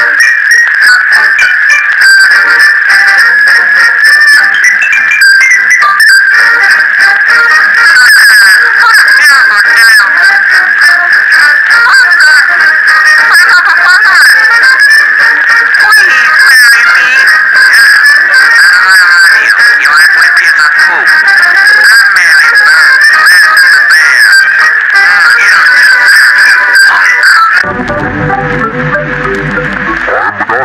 Thank you.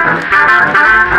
¡Gracias!